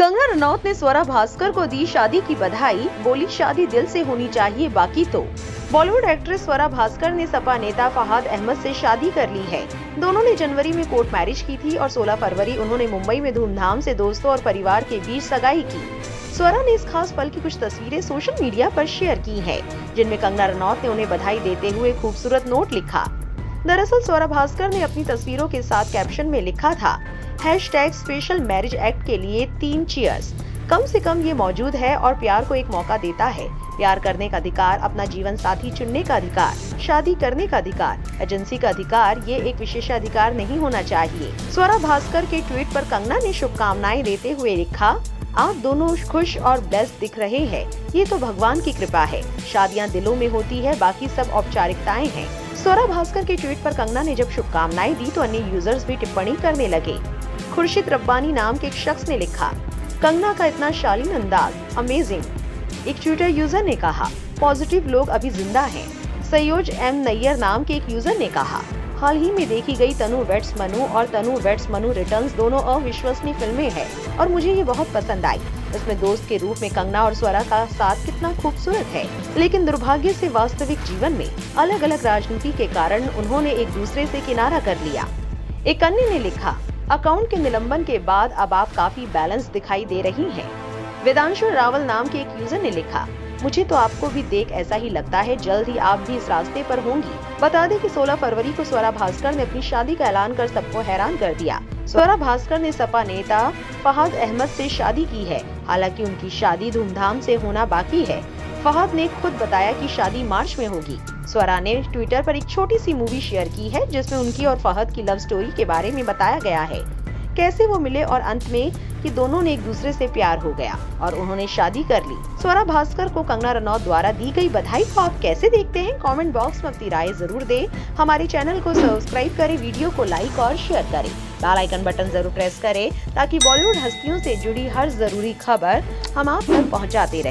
कंगना रनौत ने स्वरा भास्कर को दी शादी की बधाई। बोली शादी दिल से होनी चाहिए बाकी तो। बॉलीवुड एक्ट्रेस स्वरा भास्कर ने सपा नेता फहाद अहमद से शादी कर ली है। दोनों ने जनवरी में कोर्ट मैरिज की थी और 16 फरवरी उन्होंने मुंबई में धूमधाम से दोस्तों और परिवार के बीच सगाई की। स्वरा ने इस खास पल की कुछ तस्वीरें सोशल मीडिया पर शेयर की हैं, जिनमें कंगना रनौत ने उन्हें बधाई देते हुए खूबसूरत नोट लिखा। दरअसल स्वरा भास्कर ने अपनी तस्वीरों के साथ कैप्शन में लिखा था हैशटैग स्पेशल मैरिज एक्ट के लिए तीन चीयर्स कम से कम ये मौजूद है और प्यार को एक मौका देता है। प्यार करने का अधिकार, अपना जीवन साथी चुनने का अधिकार, शादी करने का अधिकार एजेंसी का अधिकार, ये एक विशेषाधिकार नहीं होना चाहिए. स्वरा भास्कर के ट्वीट पर कंगना ने शुभकामनाएँ देते हुए लिखा, आप दोनों खुश और ब्लेस्ड दिख रहे हैं। ये तो भगवान की कृपा है। शादियाँ दिलों में होती है, बाकी सब औपचारिकताएँ हैं। स्वरा भास्कर के ट्वीट पर कंगना ने जब शुभकामनाएँ दी तो अन्य यूज़र्स भी टिप्पणी करने लगे। खुर्शीद रब्बानी नाम के एक शख्स ने लिखा, कंगना का इतना शालीन अंदाज अमेजिंग एक ट्विटर यूज़र ने कहा पॉजिटिव लोग अभी ज़िंदा हैं। सयोज एम नैयर नाम के एक यूज़र ने कहा हाल ही में देखी गई तनु वेट्स मनु और तनु वेट्स मनु रिटर्न्स दोनों अविश्वसनीय फ़िल्में हैं, और मुझे ये बहुत पसंद आई इसमें दोस्त के रूप में कंगना और स्वरा का साथ कितना खूबसूरत है, लेकिन दुर्भाग्य से वास्तविक जीवन में अलग अलग राजनीति के कारण उन्होंने एक दूसरे से किनारा कर लिया एक अन्य ने लिखा, अकाउंट के निलंबन के बाद अब आप काफ़ी बैलेंस दिखाई दे रही हैं। वेदांशु रावल नाम के एक यूज़र ने लिखा मुझे तो आपको भी देख ऐसा ही लगता है, जल्द ही आप भी इस रास्ते पर होंगी। बता दें कि 16 फरवरी को स्वरा भास्कर ने अपनी शादी का ऐलान कर सबको हैरान कर दिया। स्वरा भास्कर ने सपा नेता फहाद अहमद से शादी की है, हालाँकि उनकी शादी धूमधाम से होना बाकी है। फहद ने खुद बताया कि शादी मार्च में होगी। स्वरा ने ट्विटर पर एक छोटी सी मूवी शेयर की है, जिसमें उनकी और फहद की लव स्टोरी के बारे में बताया गया है। कैसे वो मिले और अंत में कि दोनों ने एक दूसरे से प्यार हो गया और उन्होंने शादी कर ली। स्वरा भास्कर को कंगना रनौत द्वारा दी गई बधाई को आप कैसे देखते हैं? कमेंट बॉक्स में अपनी राय ज़रूर दें। हमारे चैनल को सब्सक्राइब करें, वीडियो को लाइक और शेयर करें। बेल आइकन बटन ज़रूर प्रेस करें ताकि बॉलीवुड हस्तियों से जुड़ी हर ज़रूरी खबर हम आप तक पहुंचाते रहे।